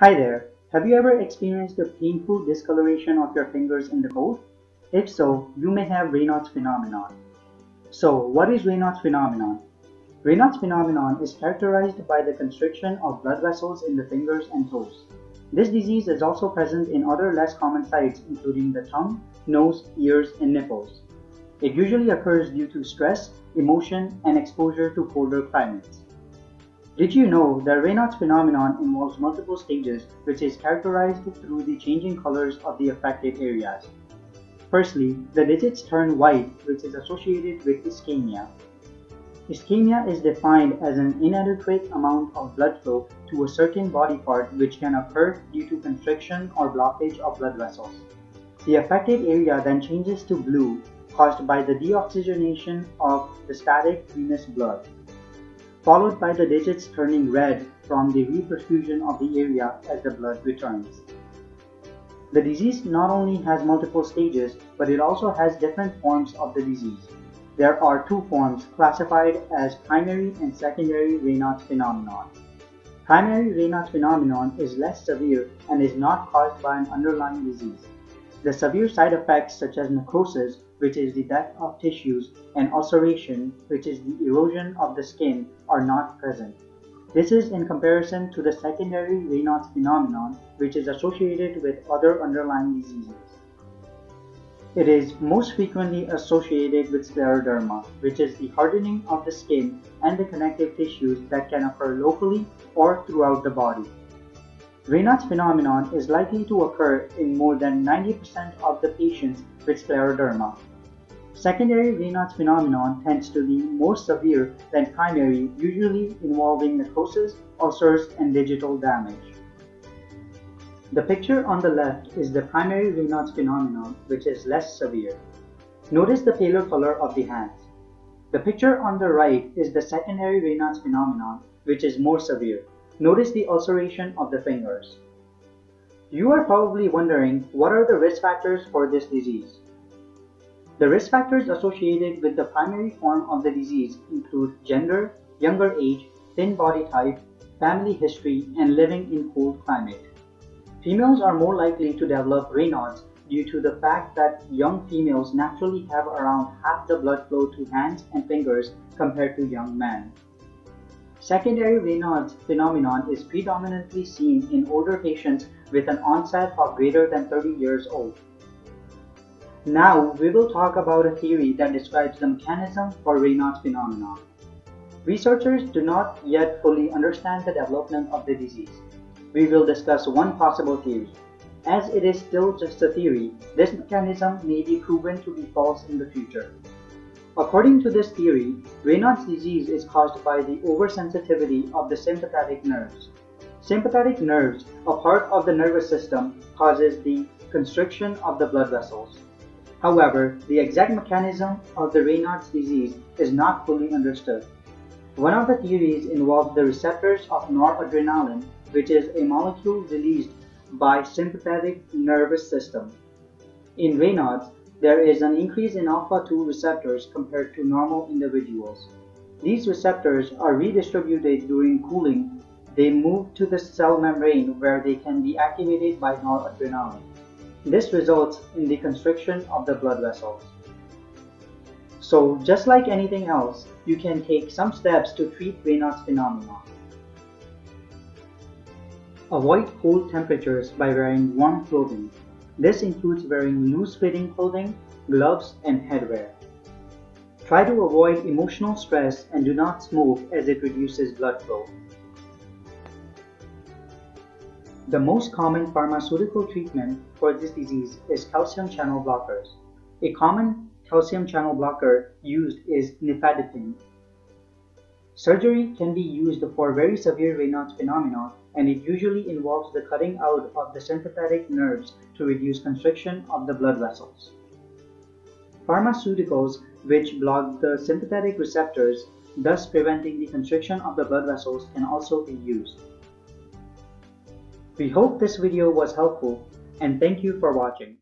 Hi there. Have you ever experienced the painful discoloration of your fingers in the cold? If so, you may have Raynaud's phenomenon. So, what is Raynaud's phenomenon? Raynaud's phenomenon is characterized by the constriction of blood vessels in the fingers and toes. This disease is also present in other less common sites including the tongue, nose, ears, and nipples. It usually occurs due to stress, emotion, and exposure to colder climates. Did you know that Raynaud's phenomenon involves multiple stages which is characterized through the changing colors of the affected areas? Firstly, the digits turn white which is associated with ischemia. Ischemia is defined as an inadequate amount of blood flow to a certain body part which can occur due to constriction or blockage of blood vessels. The affected area then changes to blue caused by the deoxygenation of the static venous blood followed by the digits turning red from the reperfusion of the area as the blood returns. The disease not only has multiple stages, but it also has different forms of the disease. There are two forms classified as primary and secondary Raynaud's phenomenon. Primary Raynaud's phenomenon is less severe and is not caused by an underlying disease. The severe side effects such as necrosis which is the death of tissues, and ulceration, which is the erosion of the skin, are not present. This is in comparison to the secondary Raynaud's phenomenon, which is associated with other underlying diseases. It is most frequently associated with scleroderma, which is the hardening of the skin and the connective tissues that can occur locally or throughout the body. Raynaud's phenomenon is likely to occur in more than 90% of the patients with scleroderma. Secondary Raynaud's phenomenon tends to be more severe than primary, usually involving necrosis, ulcers, and digital damage. The picture on the left is the primary Raynaud's phenomenon, which is less severe. Notice the paler color of the hands. The picture on the right is the secondary Raynaud's phenomenon, which is more severe. Notice the ulceration of the fingers. You are probably wondering what are the risk factors for this disease. The risk factors associated with the primary form of the disease include gender, younger age, thin body type, family history, and living in cold climate. Females are more likely to develop Raynaud's due to the fact that young females naturally have around half the blood flow to hands and fingers compared to young men. Secondary Raynaud's phenomenon is predominantly seen in older patients with an onset of greater than 30 years old. Now we will talk about a theory that describes the mechanism for Raynaud's phenomenon. Researchers do not yet fully understand the development of the disease. We will discuss one possible theory. As it is still just a theory, this mechanism may be proven to be false in the future. According to this theory, Raynaud's disease is caused by the oversensitivity of the sympathetic nerves. Sympathetic nerves, a part of the nervous system, causes the constriction of the blood vessels. However, the exact mechanism of the Raynaud's disease is not fully understood. One of the theories involves the receptors of noradrenaline, which is a molecule released by sympathetic nervous system. In Raynaud's, there is an increase in alpha-2 receptors compared to normal individuals. These receptors are redistributed during cooling. They move to the cell membrane where they can be activated by noradrenaline. This results in the constriction of the blood vessels. So just like anything else, you can take some steps to treat Raynaud's phenomenon. Avoid cold temperatures by wearing warm clothing. This includes wearing loose-fitting clothing, gloves, and headwear. Try to avoid emotional stress and do not smoke as it reduces blood flow. The most common pharmaceutical treatment for this disease is calcium channel blockers. A common calcium channel blocker used is nifedipine. Surgery can be used for very severe Raynaud's phenomenon and it usually involves the cutting out of the sympathetic nerves to reduce constriction of the blood vessels. Pharmaceuticals which block the sympathetic receptors, thus preventing the constriction of the blood vessels can also be used. We hope this video was helpful and thank you for watching.